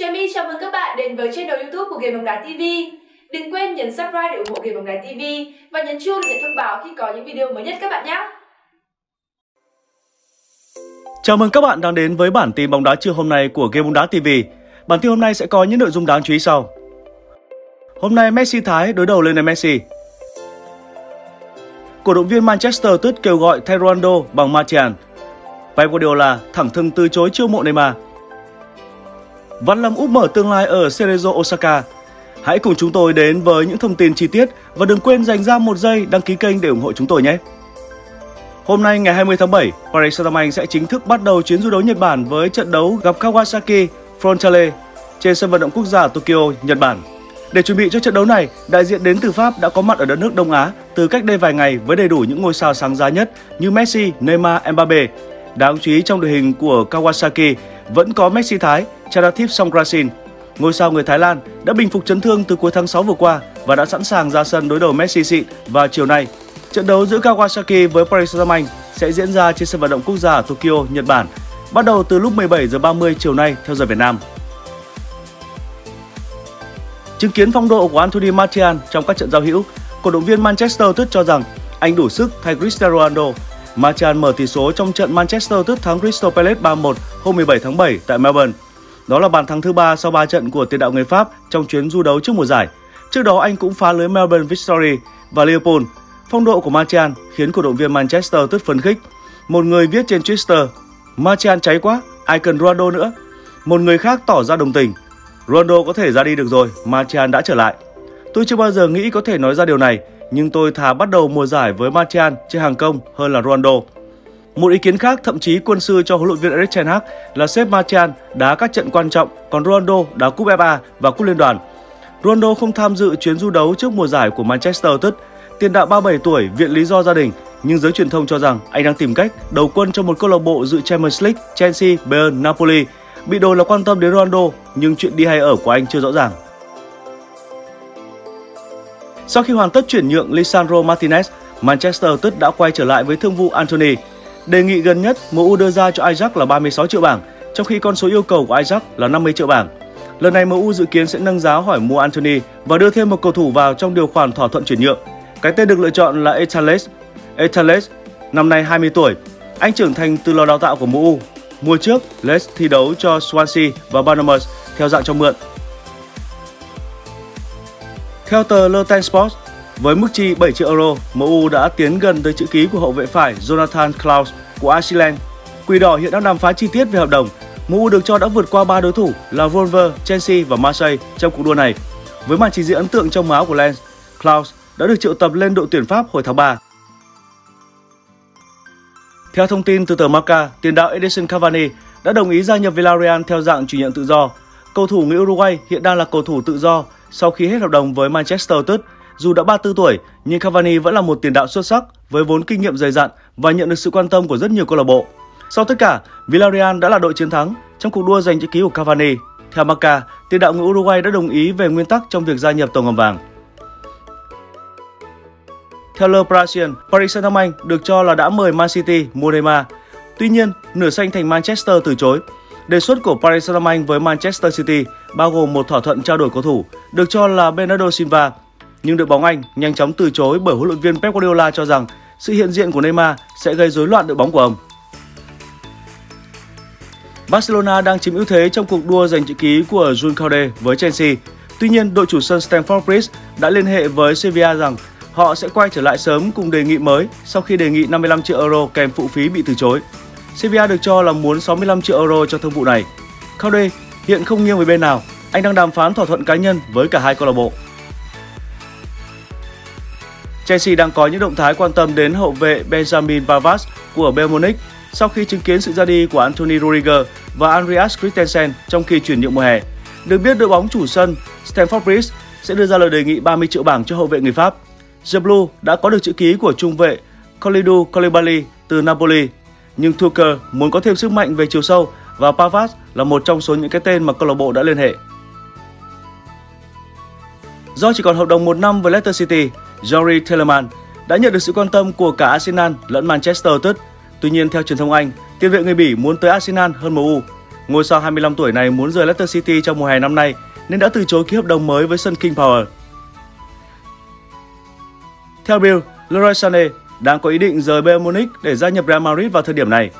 Jamie chào mừng các bạn đến với channel YouTube của Game bóng đá TV. Đừng quên nhấn subscribe để ủng hộ Game bóng đá TV và nhấn chuông để nhận thông báo khi có những video mới nhất các bạn nhé. Chào mừng các bạn đang đến với bản tin bóng đá trưa hôm nay của Game bóng đá TV. Bản tin hôm nay sẽ có những nội dung đáng chú ý sau. Hôm nay Messi Thái đối đầu Lionel Messi. Cổ động viên Manchester United kêu gọi thay Ronaldo bằng Martial. Pep Guardiola thẳng thừng từ chối chiêu mộ Neymar. Văn làm úp mở tương lai ở Cerezo Osaka. Hãy cùng chúng tôi đến với những thông tin chi tiết và đừng quên dành ra một giây đăng ký kênh để ủng hộ chúng tôi nhé. Hôm nay ngày 20 tháng 7, Paris Saint-Germain sẽ chính thức bắt đầu chuyến du đấu Nhật Bản với trận đấu gặp Kawasaki Frontale trên sân vận động quốc gia Tokyo, Nhật Bản. Để chuẩn bị cho trận đấu này, đại diện đến từ Pháp đã có mặt ở đất nước Đông Á từ cách đây vài ngày với đầy đủ những ngôi sao sáng giá nhất như Messi, Neymar, Mbappe. Đáng chú ý trong đội hình của Kawasaki vẫn có Messi Thái, Charathip Songkrasin. Ngôi sao người Thái Lan đã bình phục chấn thương từ cuối tháng 6 vừa qua và đã sẵn sàng ra sân đối đầu Messi xịn vào chiều nay. Trận đấu giữa Kawasaki với Paris Saint-Germain sẽ diễn ra trên sân vận động quốc gia ở Tokyo, Nhật Bản, bắt đầu từ lúc 17 giờ 30 chiều nay theo giờ Việt Nam. Chứng kiến phong độ của Anthony Martial trong các trận giao hữu, cổ động viên Manchester United cho rằng anh đủ sức thay Cristiano Ronaldo. Martial mở tỷ số trong trận Manchester United thắng Crystal Palace 3-1 hôm 17 tháng 7 tại Melbourne. Đó là bàn thắng thứ ba sau 3 trận của tiền đạo người Pháp trong chuyến du đấu trước mùa giải. Trước đó anh cũng phá lưới Melbourne Victory và Liverpool. Phong độ của Martial khiến cổ động viên Manchester tức phấn khích. Một người viết trên Twitter, Martial cháy quá, ai cần Ronaldo nữa. Một người khác tỏ ra đồng tình, Ronaldo có thể ra đi được rồi, Martial đã trở lại. Tôi chưa bao giờ nghĩ có thể nói ra điều này, nhưng tôi thà bắt đầu mùa giải với Martial trên hàng công hơn là Ronaldo. Một ý kiến khác thậm chí quân sư cho huấn luyện viên Erik ten Hag là xếp Martial đá các trận quan trọng, còn Ronaldo đá cúp FA và cúp liên đoàn. Ronaldo không tham dự chuyến du đấu trước mùa giải của Manchester United. Tiền đạo 37 tuổi viện lý do gia đình, nhưng giới truyền thông cho rằng anh đang tìm cách đầu quân cho một câu lạc bộ dự Champions League, Chelsea, Bayern, Napoli Bị đồn là quan tâm đến Ronaldo, nhưng chuyện đi hay ở của anh chưa rõ ràng. Sau khi hoàn tất chuyển nhượng Lisandro Martinez, Manchester United đã quay trở lại với thương vụ Anthony. Đề nghị gần nhất MU đưa ra cho Ajax là 36 triệu bảng, trong khi con số yêu cầu của Ajax là 50 triệu bảng. Lần này MU dự kiến sẽ nâng giá hỏi mua Anthony và đưa thêm một cầu thủ vào trong điều khoản thỏa thuận chuyển nhượng. Cái tên được lựa chọn là Etales. Etales, năm nay 20 tuổi, anh trưởng thành từ lò đào tạo của MU Mùa trước, Les thi đấu cho Swansea và Bournemouth theo dạng cho mượn. Theo tờ Le Sports, với mức chi 7 triệu euro, MU đã tiến gần tới chữ ký của hậu vệ phải Jonathan Klaus của Iceland. Quỷ đỏ hiện đang đàm phán chi tiết về hợp đồng. MU được cho đã vượt qua ba đối thủ là Wolver, Chelsea và Marseille trong cuộc đua này. Với màn trình diễn ấn tượng trong máu của Lens, Klaus đã được triệu tập lên đội tuyển Pháp hồi tháng 3. Theo thông tin từ tờ Marca, tiền đạo Edison Cavani đã đồng ý gia nhập Villarreal theo dạng chuyển nhượng tự do. Cầu thủ người Uruguay hiện đang là cầu thủ tự do sau khi hết hợp đồng với Manchester United. Dù đã 34 tuổi, nhưng Cavani vẫn là một tiền đạo xuất sắc với vốn kinh nghiệm dày dặn và nhận được sự quan tâm của rất nhiều câu lạc bộ. Sau tất cả, Villarreal đã là đội chiến thắng trong cuộc đua giành chữ ký của Cavani. Theo Marca, tiền đạo người Uruguay đã đồng ý về nguyên tắc trong việc gia nhập tàu ngầm vàng. Theo Le Parisien, Paris Saint-Germain được cho là đã mời Man City mua Neymar. Tuy nhiên, nửa xanh thành Manchester từ chối. Đề xuất của Paris Saint-Germain với Manchester City bao gồm một thỏa thuận trao đổi cầu thủ được cho là Bernardo Silva, nhưng đội bóng Anh nhanh chóng từ chối bởi huấn luyện viên Pep Guardiola cho rằng sự hiện diện của Neymar sẽ gây rối loạn đội bóng của ông. Barcelona đang chiếm ưu thế trong cuộc đua giành chữ ký của Jules Koundé với Chelsea. Tuy nhiên, đội chủ sân Stamford Bridge đã liên hệ với Sevilla rằng Họ sẽ quay trở lại sớm cùng đề nghị mới sau khi đề nghị 55 triệu euro kèm phụ phí bị từ chối. Sevilla được cho là muốn 65 triệu euro cho thương vụ này. Koundé hiện không nghiêng về bên nào, anh đang đàm phán thỏa thuận cá nhân với cả hai câu lạc bộ. Chelsea đang có những động thái quan tâm đến hậu vệ Benjamin Pavard của Bayern Munich sau khi chứng kiến sự ra đi của Anthony Rudiger và Andreas Christensen trong kỳ chuyển nhượng mùa hè. Được biết đội bóng chủ sân Stamford Bridge sẽ đưa ra lời đề nghị 30 triệu bảng cho hậu vệ người Pháp. The Blue đã có được chữ ký của trung vệ Kalidou Koulibaly từ Napoli, nhưng Tuchel muốn có thêm sức mạnh về chiều sâu và Pavard là một trong số những cái tên mà câu lạc bộ đã liên hệ. Do chỉ còn hợp đồng một năm với Leicester City, Jory Telemann đã nhận được sự quan tâm của cả Arsenal lẫn Manchester United. Tuy nhiên, theo truyền thông Anh, tiền vệ người Bỉ muốn tới Arsenal hơn MU. Ngôi sao 25 tuổi này muốn rời Leicester City trong mùa hè năm nay nên đã từ chối ký hợp đồng mới với sân King Power. Theo Bill, Leroy Sané đang có ý định rời Bayern Munich để gia nhập Real Madrid vào thời điểm này.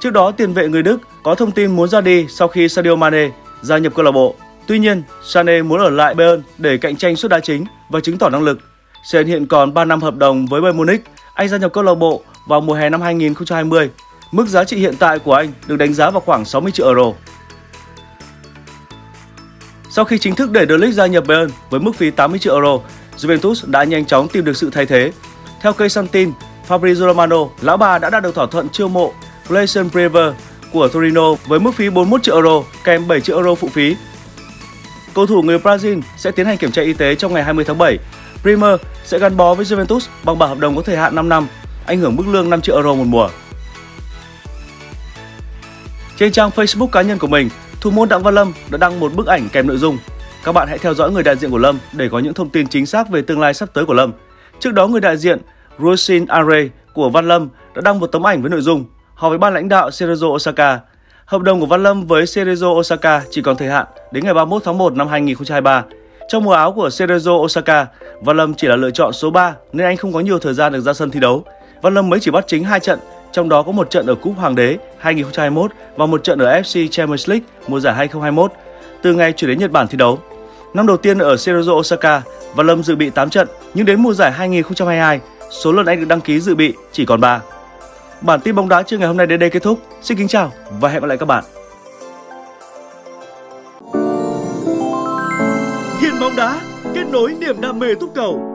Trước đó, tiền vệ người Đức có thông tin muốn ra đi sau khi Sadio Mane gia nhập câu lạc bộ. Tuy nhiên, Sané muốn ở lại Bayern để cạnh tranh suất đá chính và chứng tỏ năng lực. Sen hiện còn 3 năm hợp đồng với Bayern Munich. Anh gia nhập câu lạc bộ vào mùa hè năm 2020. Mức giá trị hiện tại của anh được đánh giá vào khoảng 60 triệu euro. Sau khi chính thức để De Ligt gia nhập Bayern với mức phí 80 triệu euro, Juventus đã nhanh chóng tìm được sự thay thế. Theo cây săn tin, Fabrizio Romano, lão bà đã đạt được thỏa thuận chiêu mộ Gleison Brewer của Torino với mức phí 41 triệu euro kèm 7 triệu euro phụ phí. Cầu thủ người Brazil sẽ tiến hành kiểm tra y tế trong ngày 20 tháng 7. Bremer sẽ gắn bó với Juventus bằng bản hợp đồng có thời hạn 5 năm, ảnh hưởng mức lương 5 triệu euro một mùa. Trên trang Facebook cá nhân của mình, thủ môn Đặng Văn Lâm đã đăng một bức ảnh kèm nội dung các bạn hãy theo dõi người đại diện của Lâm để có những thông tin chính xác về tương lai sắp tới của Lâm. Trước đó, người đại diện Rosin Are của Văn Lâm đã đăng một tấm ảnh với nội dung họp với ban lãnh đạo Cerezo Osaka. Hợp đồng của Văn Lâm với Cerezo Osaka chỉ còn thời hạn đến ngày 31 tháng 1 năm 2023. Trong mùa áo của Cerezo Osaka, Văn Lâm chỉ là lựa chọn số 3 nên anh không có nhiều thời gian được ra sân thi đấu. Văn Lâm mới chỉ bắt chính hai trận, trong đó có một trận ở Cúp Hoàng đế 2021 và một trận ở FC Champions League mùa giải 2021 từ ngày chuyển đến Nhật Bản thi đấu. Năm đầu tiên ở Cerezo Osaka, Văn Lâm dự bị 8 trận, nhưng đến mùa giải 2022, số lần anh được đăng ký dự bị chỉ còn 3. Bản tin bóng đá trưa ngày hôm nay đến đây kết thúc. Xin kính chào và hẹn gặp lại các bạn. Kết nối niềm đam mê túc cầu.